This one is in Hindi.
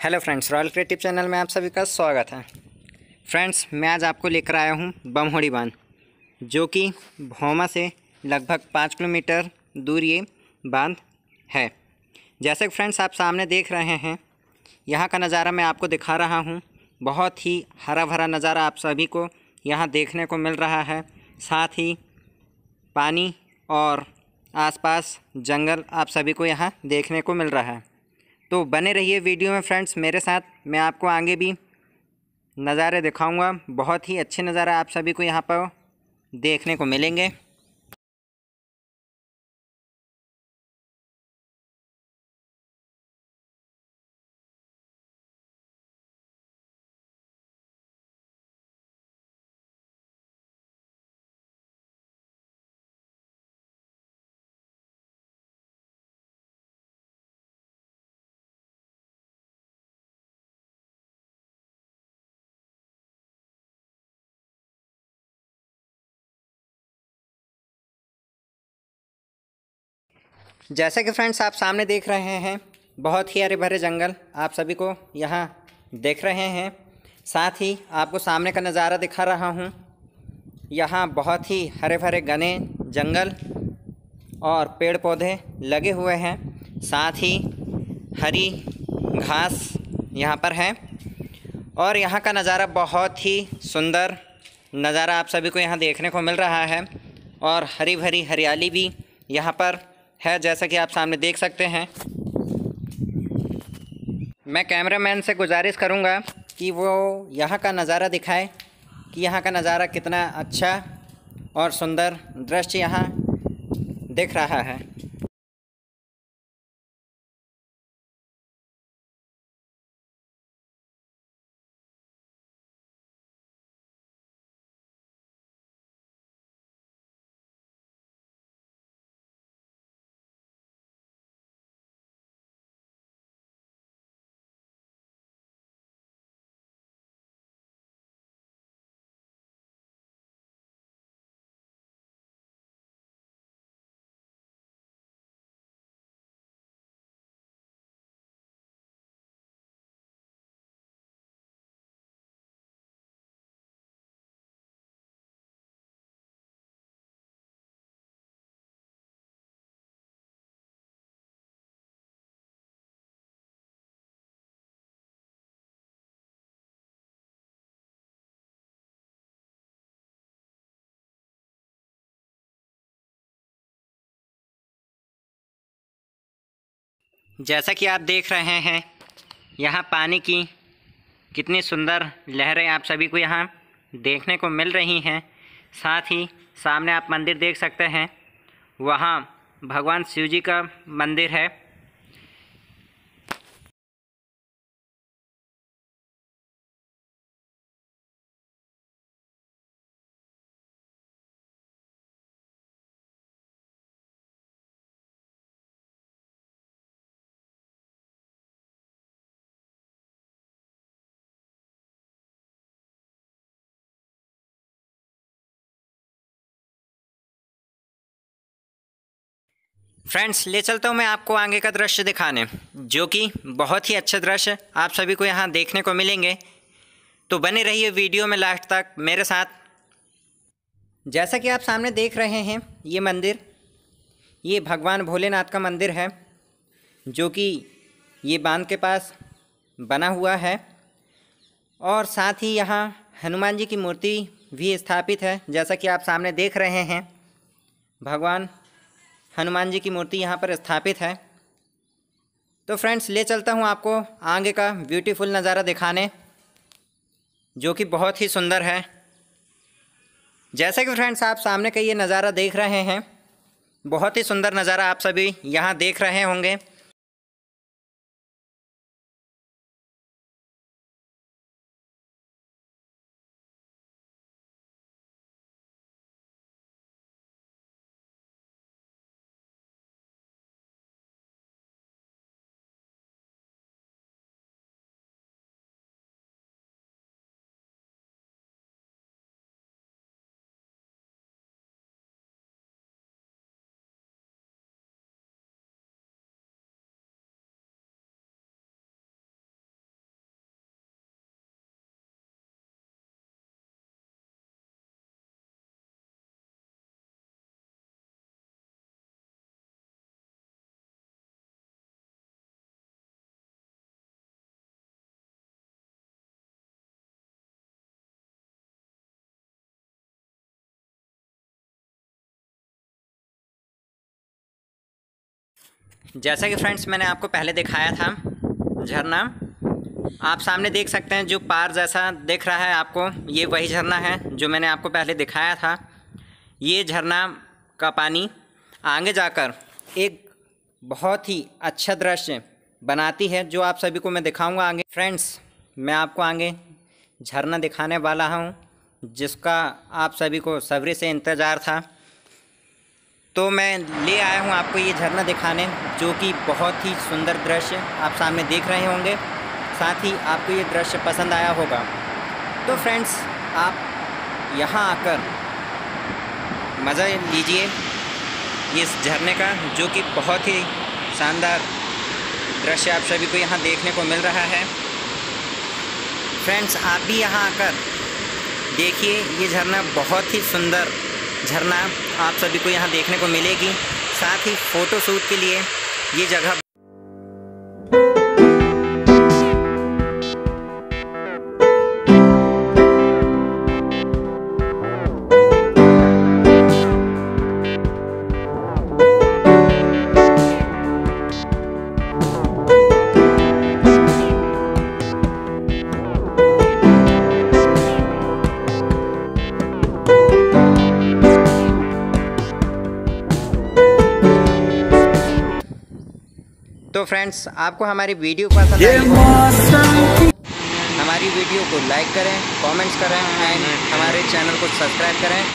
Hello friends royal creative channel में आप सभी का स्वागत है। फ्रेंड्स, मैं आज आपको लेकर आया हूँ बमहोड़ी बाँध जो कि भोमा से लगभग पाँच किलोमीटर दूर ये बाँध है। जैसे कि फ्रेंड्स, आप सामने देख रहे हैं, यहाँ का नज़ारा मैं आपको दिखा रहा हूँ। बहुत ही हरा भरा नज़ारा आप सभी को यहाँ देखने को मिल रहा है। साथ ही पानी और आसपास जंगल आप सभी को यहाँ देखने को मिल रहा है। तो बने रहिए वीडियो में फ्रेंड्स मेरे साथ। मैं आपको आगे भी नज़ारे दिखाऊँगा। बहुत ही अच्छे नज़ारे आप सभी को यहाँ पर देखने को मिलेंगे। जैसे कि फ्रेंड्स आप सामने देख रहे हैं, बहुत ही हरे भरे जंगल आप सभी को यहाँ देख रहे हैं। साथ ही आपको सामने का नज़ारा दिखा रहा हूँ। यहाँ बहुत ही हरे भरे घने जंगल और पेड़ पौधे लगे हुए हैं। साथ ही हरी घास यहाँ पर है और यहाँ का नज़ारा बहुत ही सुंदर नज़ारा आप सभी को यहाँ देखने को मिल रहा है और हरी भरी हरियाली भी यहाँ पर है, जैसा कि आप सामने देख सकते हैं। मैं कैमरामैन से गुजारिश करूँगा कि वो यहाँ का नज़ारा दिखाए, कि यहाँ का नज़ारा कितना अच्छा और सुंदर दृश्य यहाँ दिख रहा है। जैसा कि आप देख रहे हैं, यहाँ पानी की कितनी सुंदर लहरें आप सभी को यहाँ देखने को मिल रही हैं। साथ ही सामने आप मंदिर देख सकते हैं, वहाँ भगवान शिव जी का मंदिर है। फ्रेंड्स ले चलता हूँ मैं आपको आगे का दृश्य दिखाने, जो कि बहुत ही अच्छे दृश्य आप सभी को यहाँ देखने को मिलेंगे। तो बने रहिए वीडियो में लास्ट तक, मेरे साथ। जैसा कि आप सामने देख रहे हैं, ये मंदिर, ये भगवान भोलेनाथ का मंदिर है, जो कि ये बाँध के पास बना हुआ है। और साथ ही यहाँ हनुमान जी की मूर्ति भी स्थापित है, जैसा कि आप सामने देख रहे हैं। भगवान हनुमान जी की मूर्ति यहाँ पर स्थापित है। तो फ्रेंड्स ले चलता हूँ आपको आगे का ब्यूटीफुल नज़ारा दिखाने, जो कि बहुत ही सुंदर है। जैसे कि फ्रेंड्स आप सामने का ये नज़ारा देख रहे हैं, बहुत ही सुंदर नज़ारा आप सभी यहाँ देख रहे होंगे। जैसा कि फ्रेंड्स मैंने आपको पहले दिखाया था झरना, आप सामने देख सकते हैं जो पार जैसा दिख रहा है आपको, ये वही झरना है जो मैंने आपको पहले दिखाया था। ये झरना का पानी आगे जाकर एक बहुत ही अच्छा दृश्य बनाती है जो आप सभी को मैं दिखाऊँगा आगे। फ्रेंड्स, मैं आपको आगे झरना दिखाने वाला हूँ, जिसका आप सभी को सब्र से इंतज़ार था। तो मैं ले आया हूँ आपको ये झरना दिखाने, जो कि बहुत ही सुंदर दृश्य आप सामने देख रहे होंगे। साथ ही आपको ये दृश्य पसंद आया होगा। तो फ्रेंड्स, आप यहाँ आकर मज़ा लीजिए इस झरने का, जो कि बहुत ही शानदार दृश्य आप सभी को यहाँ देखने को मिल रहा है। फ्रेंड्स, आप भी यहाँ आकर देखिए, ये झरना बहुत ही सुंदर झरना आप सभी को यहाँ देखने को मिलेगी। साथ ही फ़ोटोशूट के लिए ये जगह तो फ्रेंड्स आपको हमारी वीडियो पसंद हमारी वीडियो को लाइक करें कमेंट्स करें एंड हमारे चैनल को सब्सक्राइब करें।